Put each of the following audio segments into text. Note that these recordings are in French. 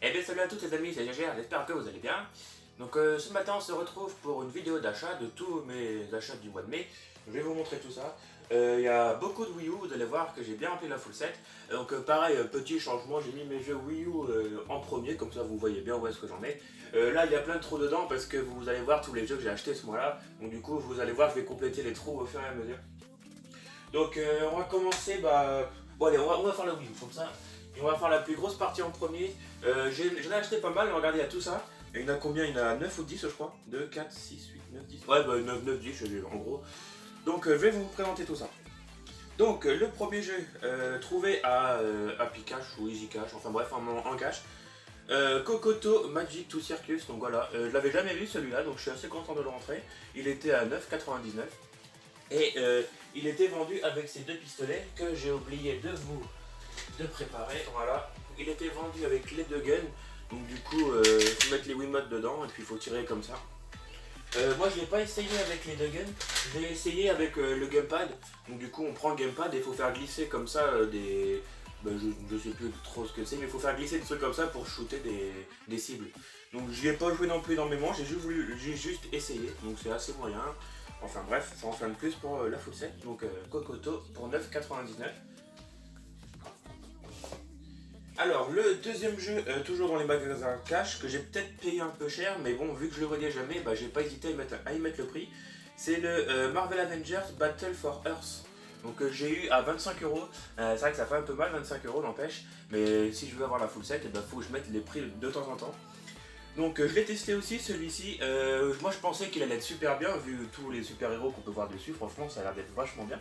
Eh bien salut à tous les amis, c'est Gégère, j'espère que vous allez bien. Donc euh, ce matin on se retrouve pour une vidéo d'achat de tous mes achats du mois de mai. Je vais vous montrer tout ça. Euh, Il y a beaucoup de Wii U, vous allez voir que j'ai bien rempli la full set. Donc euh, pareil, petit changement, j'ai mis mes jeux Wii U en premier, comme ça vous voyez bien où est-ce que j'en ai. Là il y a plein de trous dedans parce que vous allez voir tous les jeux que j'ai achetés ce mois-là. Donc du coup vous allez voir, je vais compléter les trous au fur et à mesure. Donc on va commencer, bah... Bon allez, on va, on va faire la Wii U, comme ça. On va faire la plus grosse partie en premier. Euh, J'en ai acheté pas mal, regardez, il y a tout ça. Il y en a combien? Il y en a 9 ou 10 je crois 2, 4, 6, 8, 9, 10 Ouais, bah 9, 9, 10 je- en gros. Donc euh, je vais vous présenter tout ça. Donc euh, le premier jeu euh, trouvé à, à Pikachu ou Easy Cash, enfin bref en, en cash. Kokoto Magic to Circus, donc voilà, je l'avais jamais vu celui-là, donc je suis assez content de le rentrer. Il était à 9,99 et il était vendu avec ces deux pistolets que j'ai oublié de vous de préparer. Voilà, il était vendu avec les deux guns, donc du coup il faut mettre les Wiimotes dedans et puis il faut tirer comme ça. Euh, moi je l'ai pas essayé avec les deux guns, je l'ai essayé avec euh, le gamepad. Donc du coup on prend le gamepad et il faut faire glisser comme ça euh, des... ben, je, sais plus trop ce que c'est, mais il faut faire glisser des trucs comme ça pour shooter des, des cibles. Donc je pas joué non plus énormément, j'ai juste, voulu- j'ai juste essayé, donc c'est assez moyen. Enfin bref, ça en fait de plus pour euh, la full set. Donc euh, Kokoto pour 9,99. Alors, le deuxième jeu, euh, toujours dans les magasins cash, que j'ai peut-être payé un peu cher, mais bon, vu que je le voyais jamais, bah, j'ai pas hésité à y mettre, le prix. C'est le euh, Marvel Avengers Battle for Earth. Donc euh, j'ai eu à 25 euros. C'est vrai que ça fait un peu mal, 25 euros n'empêche. Mais si je veux avoir la full set, il faut que je mette les prix de temps en temps. Donc je l'ai testé aussi celui-ci. Moi je pensais qu'il allait être super bien vu tous les super héros qu'on peut voir dessus. Franchement ça a l'air d'être vachement bien.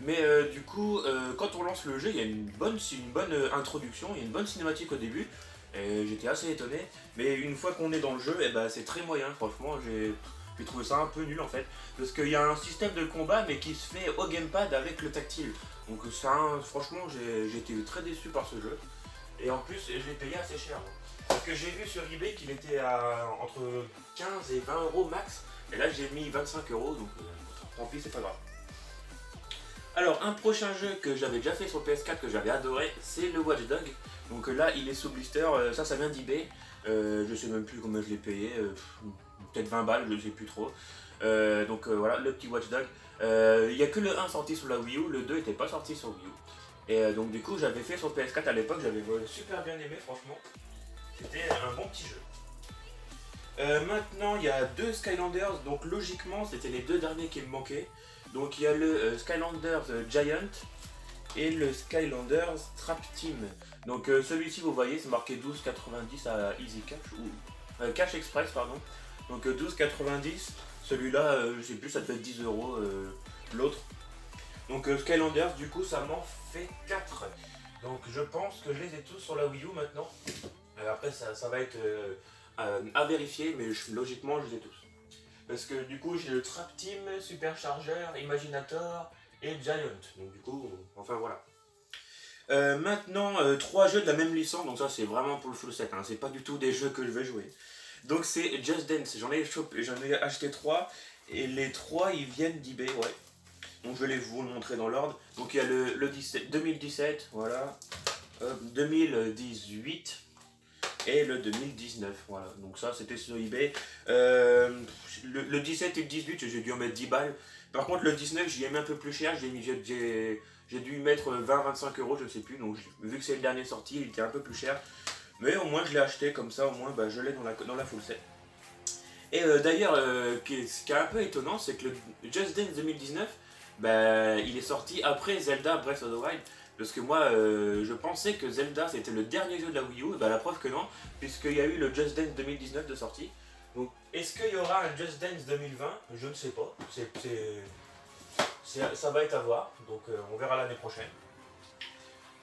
Mais euh, du coup, euh, quand on lance le jeu, il y a une bonne, une bonne euh, introduction, il y a une bonne cinématique au début. Et j'étais assez étonné. Mais une fois qu'on est dans le jeu, eh ben, c'est très moyen. Franchement, j'ai trouvé ça un peu nul en fait. Parce qu'il y a un système de combat, mais qui se fait au gamepad avec le tactile. Donc ça, franchement, j'ai été très déçu par ce jeu. Et en plus, je l'ai payé assez cher. moi. Parce que j'ai vu sur eBay qu'il était à entre 15 et 20 euros max. Et là, j'ai mis 25 euros, donc tant pis, c'est pas grave. Alors, un prochain jeu que j'avais déjà fait sur PS4 que j'avais adoré, c'est le Watch Dog. Donc euh, là, il est sous blister, euh, ça, ça vient d'eBay. Euh, je sais même plus combien je l'ai payé, peut-être 20 balles, je sais plus trop. Donc voilà, le petit Watch Dog. Euh, Il n'y a que le 1 sorti sur la Wii U, le 2 n'était pas sorti sur Wii U. Et donc du coup, j'avais fait sur PS4 à l'époque, j'avais super bien aimé, franchement. C'était un bon petit jeu. Maintenant, il y a deux Skylanders, donc logiquement, c'était les deux derniers qui me manquaient. Donc il y a le euh, Skylanders euh, Giant et le Skylanders Trap Team. Donc euh, celui-ci, vous voyez, c'est marqué 12,90 à Easy Cash ou Cash Express, pardon. Donc euh, 12,90. Celui-là, je sais plus, ça devait être 10 euros l'autre. Donc Skylanders, du coup, ça m'en fait 4. Donc je pense que je les ai tous sur la Wii U maintenant. Après, ça, va être à vérifier, mais logiquement, je les ai tous. Parce que du coup, j'ai le Trap Team, Supercharger, Imaginator et Giant. Donc du coup, enfin voilà. Euh, maintenant, euh, trois jeux de la même licence, donc ça c'est vraiment pour le full set, hein, c'est pas du tout des jeux que je vais jouer. Donc c'est Just Dance, j'en ai, ai acheté trois, et les trois ils viennent d'eBay, ouais. Donc je vais les vous le montrer dans l'ordre. Donc il y a le, le 17 2017, voilà, Hop, 2018 et le 2019, voilà. Donc ça c'était sur eBay. Euh, le, le 17 et le 18, j'ai dû en mettre 10 balles. Par contre le 19, j'y ai mis un peu plus cher, j'ai dû y mettre 20-25 euros, je sais plus. Donc vu que c'est le dernier sorti, il était un peu plus cher. Mais au moins je l'ai acheté comme ça, au moins bah, je l'ai dans la, dans la full set. Et euh, d'ailleurs, euh, ce qui est un peu étonnant, c'est que le Just Dance 2019, bah, il est sorti après Zelda Breath of the Wild. Parce que moi, euh, je pensais que Zelda c'était le dernier jeu de la Wii U, et bah, la preuve que non, puisqu'il y a eu le Just Dance 2019 de sortie. Donc, est-ce qu'il y aura un Just Dance 2020 Je ne sais pas. C'est, ça va être à voir, donc euh, on verra l'année prochaine.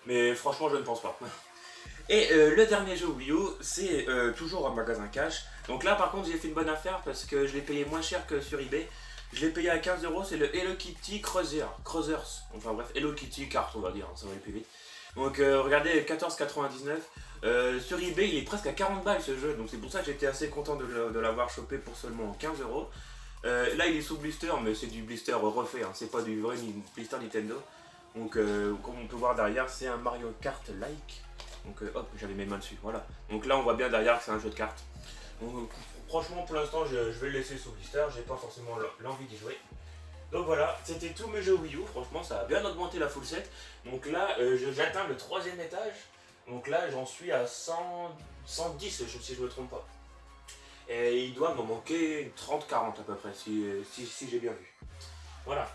Mais franchement, je ne pense pas. Et euh, le dernier jeu Wii U, c'est toujours un magasin cash. Donc là, par contre, j'ai fait une bonne affaire parce que je l'ai payé moins cher que sur eBay. Je l'ai payé à 15 euros, c'est le Hello Kitty Cruiser, Cruisers. Enfin bref, Hello Kitty carte, on va dire, hein, ça va aller plus vite. Donc euh, regardez, 14,99. Euh, sur eBay, il est presque à 40 balles ce jeu, donc c'est pour ça que j'étais assez content de, l'avoir chopé pour seulement 15 euros. Euh, Là, il est sous blister, mais c'est du blister refait, hein, c'est pas du vrai blister Nintendo. Donc, euh, comme on peut voir derrière, c'est un Mario Kart like. Donc euh, hop, j'avais mes mains dessus, voilà. Donc là on voit bien derrière que c'est un jeu de cartes. Donc, franchement pour l'instant je, vais le laisser sous blister, j'ai pas forcément l'envie d'y jouer. Donc voilà, c'était tous mes jeux Wii U, franchement ça a bien augmenté la full set. Donc là j'atteins le troisième étage, donc là j'en suis à 100, 110 si je me trompe pas. Et il doit m'en manquer 30-40 à peu près, si, si, j'ai bien vu. Voilà.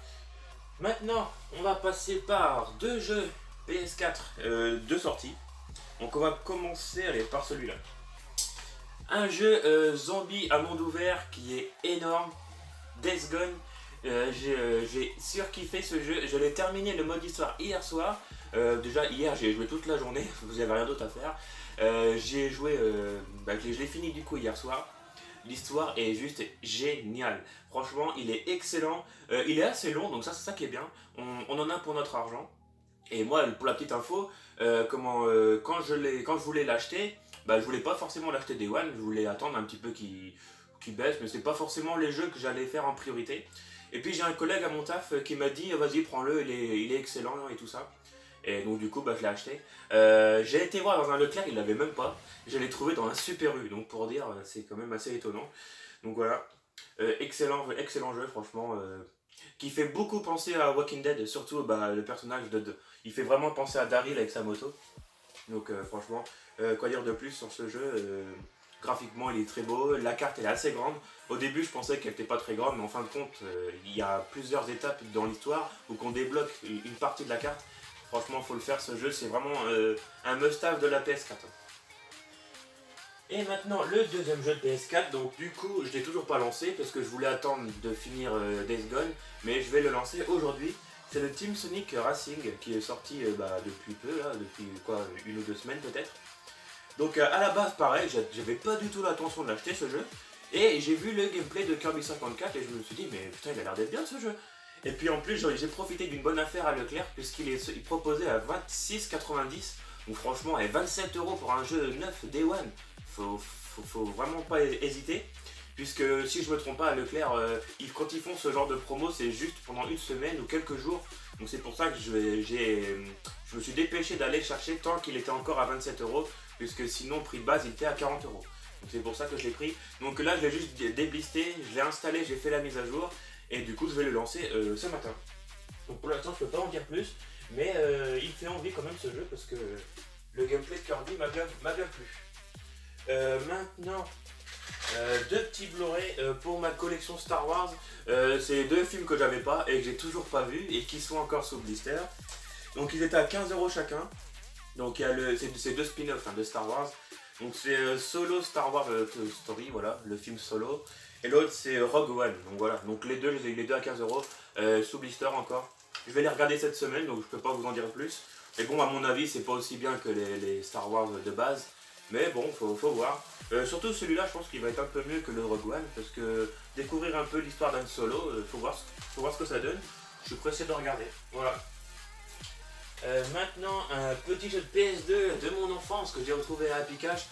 Maintenant, on va passer par deux jeux PS4 euh, de sortie. Donc on va commencer allez, par celui-là. Un jeu euh, zombie à monde ouvert qui est énorme. Death Gone. Euh, j'ai surkiffé ce jeu. Je l'ai terminé le mode histoire hier soir. déjà hier j'ai joué toute la journée, vous n'avez rien d'autre à faire. j'ai joué, bah, je l'ai fini du coup hier soir. L'histoire est juste géniale. Franchement, il est excellent. Euh, il est assez long, donc ça, c'est ça qui est bien. On, en a pour notre argent. Et moi, pour la petite info, euh, comment, euh, quand, je quand je voulais l'acheter, bah, je voulais pas forcément l'acheter Day One. Je voulais attendre un petit peu qu'il qui baisse, mais c'est pas forcément les jeux que j'allais faire en priorité. Et puis j'ai un collègue à mon taf qui m'a dit vas-y prends-le, il est, excellent et tout ça. Et donc du coup, bah, je l'ai acheté. Euh, j'ai été voir dans un Leclerc, il l'avait même pas. Je l'ai trouvé dans un Super U. Donc pour dire, euh, c'est quand même assez étonnant. Donc voilà. Euh, excellent, excellent jeu, franchement. qui fait beaucoup penser à Walking Dead. Surtout bah, le personnage de, Il fait vraiment penser à Daryl avec sa moto. Donc franchement, quoi dire de plus sur ce jeu Graphiquement, il est très beau. La carte, est assez grande. Au début, je pensais qu'elle n'était pas très grande, mais en fin de compte, il y a plusieurs étapes dans l'histoire où qu'on débloque une partie de la carte Franchement, faut le faire ce jeu, c'est vraiment euh, un must-have de la PS4. Et maintenant, le deuxième jeu de PS4, donc du coup, je l'ai toujours pas lancé parce que je voulais attendre de finir euh, Gone, mais je vais le lancer aujourd'hui. C'est le Team Sonic Racing qui est sorti euh, bah, depuis peu, là, depuis quoi, une ou deux semaines peut-être. Donc à la base, pareil, j'avais pas du tout l'intention de l'acheter ce jeu. Et j'ai vu le gameplay de Kirby 54 et je me suis dit, mais putain, il a l'air d'être bien ce jeu. Et puis en plus, j'ai profité d'une bonne affaire à Leclerc puisqu'il est proposé à 26,90. Donc franchement, et 27 euros pour un jeu neuf Day One. Faut, vraiment pas hésiter. Puisque si je me trompe pas, Leclerc, euh, quand ils font ce genre de promo, c'est juste pendant une semaine ou quelques jours. Donc c'est pour ça que je, je me suis dépêché d'aller chercher tant qu'il était encore à 27 euros. Puisque sinon, prix de base, il était à 40 euros. Donc c'est pour ça que je l'ai pris. Donc là, je l'ai juste déblisté, je l'ai installé, j'ai fait la mise à jour. Et du coup, je vais le lancer euh, ce matin. Donc pour l'instant, je peux pas en dire plus, mais euh, il fait envie quand même ce jeu parce que le gameplay de Kirby m'a bien, plu. Euh, maintenant, deux petits Blu-ray pour ma collection Star Wars. c'est deux films que j'avais pas et que j'ai toujours pas vu et qui sont encore sous blister. Donc ils étaient à 15 euros chacun. Donc il y a le, c'est deux spin-offs hein, de Star Wars. Donc c'est Solo Star Wars Story, voilà, le film Solo. Et l'autre c'est Rogue One. Donc voilà, donc les deux, les deux à 15 euros, euh, sous blister encore. Je vais les regarder cette semaine, donc je peux pas vous en dire plus. Mais bon, à mon avis, c'est pas aussi bien que les, Star Wars de base. Mais bon, faut, faut voir. Euh, surtout celui-là, je pense qu'il va être un peu mieux que le Rogue One, parce que découvrir un peu l'histoire d'un solo, euh, faut, voir, faut voir ce que ça donne. Je suis pressé de regarder. Voilà. maintenant, un petit jeu de PS2 de mon enfance que j'ai retrouvé à Cash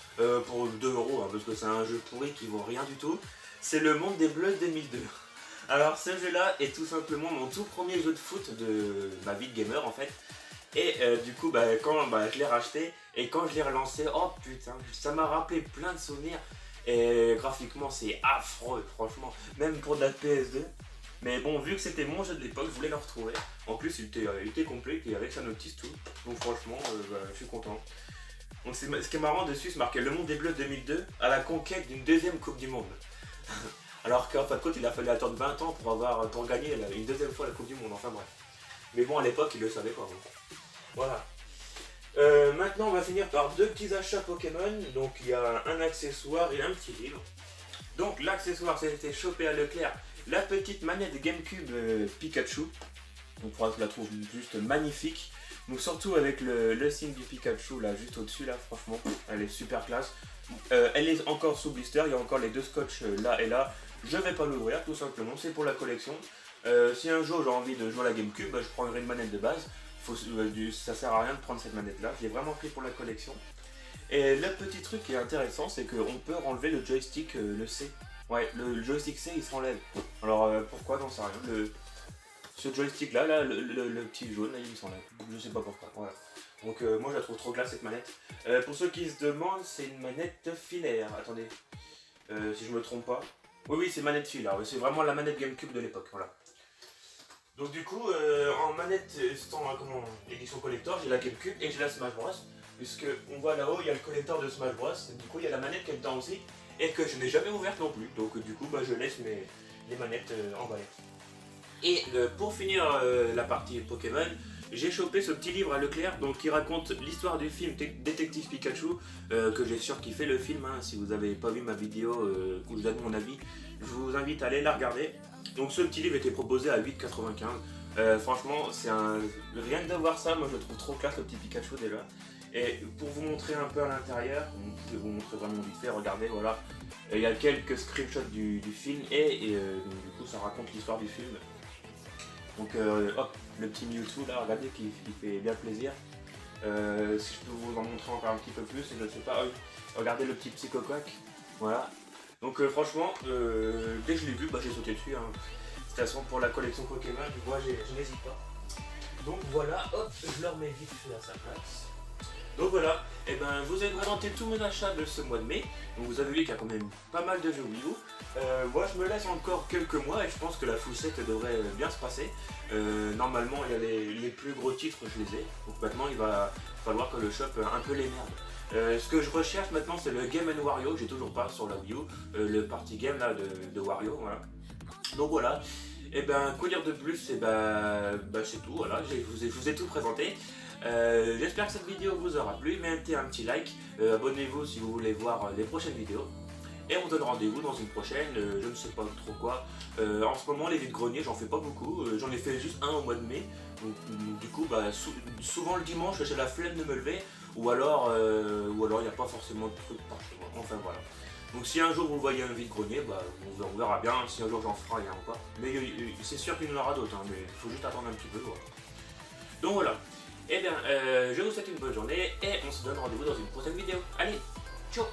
pour 2 euros, hein, parce que c'est un jeu pourri qui vaut rien du tout c'est le monde des Bleus 2002. Alors ce jeu-là est tout simplement mon tout premier jeu de foot de ma vie de gamer en fait. Et euh, du coup, bah, quand bah, je l'ai racheté et quand je l'ai relancé, oh putain, ça m'a rappelé plein de souvenirs. Et graphiquement, c'est affreux, franchement, même pour de la PS2. Mais bon, vu que c'était mon jeu de l'époque, je voulais le retrouver. En plus, il était, euh, il était complet, et avec sa notice tout. Donc franchement, euh, bah, je suis content. Donc ce qui est marrant dessus, c'est marqué Le Monde des Bleus 2002 à la conquête d'une deuxième Coupe du Monde. Alors qu'en fin de compte, il a fallu attendre 20 ans pour, avoir, pour gagner une deuxième fois la Coupe du Monde. Enfin bref. Mais bon, à l'époque, il le savait pas. Voilà. Euh, maintenant, on va finir par deux petits achats Pokémon. Donc, il y a un accessoire et un petit livre. Donc, l'accessoire, c'était chopé à Leclerc la petite manette GameCube euh, Pikachu. Donc, je la trouve juste magnifique. Donc, surtout avec le, signe du Pikachu là, juste au-dessus, là, franchement, elle est super classe. Euh, elle est encore sous blister, il y a encore les deux scotch là et là. Je vais pas l'ouvrir tout simplement, c'est pour la collection. Si un jour j'ai envie de jouer à la Gamecube, bah, je prendrai une manette de base. Faut, ça sert à rien de prendre cette manette là, j'ai vraiment pris pour la collection. Et le petit truc qui est intéressant, c'est qu'on peut enlever le joystick, le C. Ouais, le joystick C il s'enlève. Alors pourquoi? Non, ça rien. Le, ce joystick là, là le, petit jaune, là, il s'enlève. Je sais pas pourquoi. Voilà. Donc euh, moi je la trouve trop classe cette manette. Euh, pour ceux qui se demandent, c'est une manette filaire. Attendez, euh, si je me trompe pas. Oui oui c'est manette filaire, c'est vraiment la manette Gamecube de l'époque, voilà. Donc du coup, en manette comment, édition collector, j'ai la Gamecube et j'ai la Smash Bros. Puisque on voit là-haut, il y a le collector de Smash Bros. du coup, il y a la manette qui est dedans aussi et que je n'ai jamais ouverte non plus. Donc du coup, bah, je laisse mes, les manettes emballées. Et pour finir la partie Pokémon, j'ai chopé ce petit livre à Leclerc qui raconte l'histoire du film Détective Pikachu, euh, que j'ai surkiffé le film. Hein. si vous n'avez pas vu ma vidéo euh, où je donne mon avis, je vous invite à aller la regarder. Donc ce petit livre était proposé à 8,95. Euh, franchement, c'est un. Rien que de voir ça, moi je trouve trop classe le petit Pikachu déjà. Et pour vous montrer un peu à l'intérieur, je vous montrer vraiment vite fait, regardez, voilà. Il y a quelques screenshots du, film et, du coup ça raconte l'histoire du film. Donc euh, hop, le petit Mewtwo là, regardez qui, fait bien plaisir. Euh, si je peux vous en montrer encore un petit peu plus, je ne sais pas, regardez le petit Psychoquack, voilà. Donc euh, franchement, dès que je l'ai vu, bah, j'ai sauté dessus. Hein. De toute façon, pour la collection Pokémon, vois, je n'hésite pas. Donc voilà, hop, je leur mets vite à sa place. Donc voilà, et eh ben vous avez présenté tous mes achats de ce mois de mai. Donc vous avez vu qu'il y a quand même pas mal de jeux Wii U. Euh, moi je me laisse encore quelques mois et je pense que la foussette devrait bien se passer. Euh, normalement il y a les, plus gros titres, je les ai. Donc maintenant il va falloir que le shop un peu les merde. Euh, ce que je recherche maintenant c'est le Game Wario, j'ai toujours pas sur la Wii U, le party game là de, Wario, voilà. Donc voilà, et eh ben quoi dire de plus, et eh ben, ben, c'est tout, voilà, je vous ai tout présenté. Euh, j'espère que cette vidéo vous aura plu. Mettez un petit like, euh, abonnez-vous si vous voulez voir euh, les prochaines vidéos. Et on donne rendez-vous dans une prochaine, je ne sais pas trop quoi. en ce moment, les vides greniers, j'en fais pas beaucoup. j'en ai fait juste un au mois de mai. Donc, du coup, bah, souvent le dimanche, j'ai la flemme de me lever. Ou alors, il n'y a pas forcément de trucs par chez. Enfin voilà. Donc si un jour vous voyez un vide grenier, bah, on verra bien si un jour j'en ferai rien ou pas. Mais c'est sûr qu'il y en aura d'autres, hein, mais il faut juste attendre un petit peu. Donc voilà. Eh bien, euh, je vous souhaite une bonne journée et on se donne rendez-vous dans une prochaine vidéo. Allez, ciao